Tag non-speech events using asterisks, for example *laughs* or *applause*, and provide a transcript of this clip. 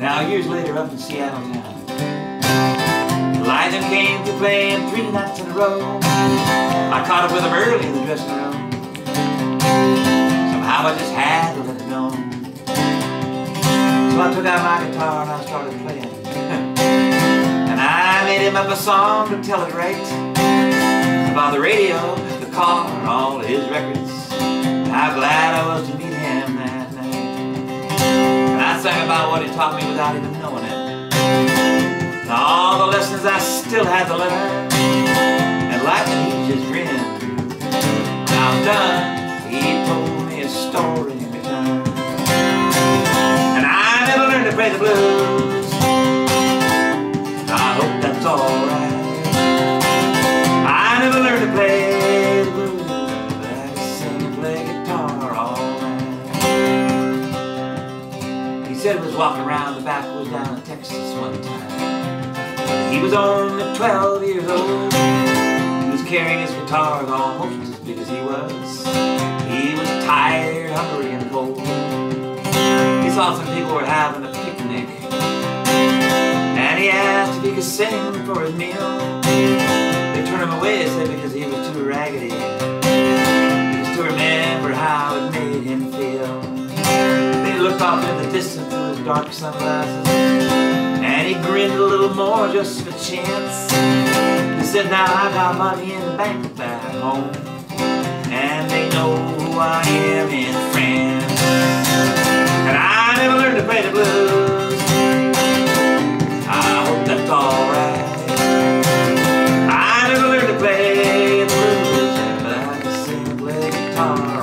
Now years later up in Seattle town Lightning came to playing three nights in a row. I caught up with him early in the dressing room. Somehow I just had to let it know So I took out my guitar and I started playing. *laughs* And I made him up a song to tell it right. About the radio, the car, and all his records. How glad about what he taught me without even knowing it. And all the lessons I still had to learn. And lightning, he just grinned When I was done, he told me a story in return And I never learned to play the blues said he was walking around the backwoods down in Texas one time. He was only 12 years old. He was carrying his guitar almost as big as he was. He was tired, hungry, and cold. He saw some people were having a picnic. And he asked if he could sing for his meal. They turned him away, said because he was too raggedy. He used to remember out in the distance with his dark sunglasses. And he grinned a little more just for chance. He said, now I got money in the bank back home. And they know who I am in France. And I never learned to play the blues. I hope that's alright. I never learned to play the blues, but I can sing with guitar.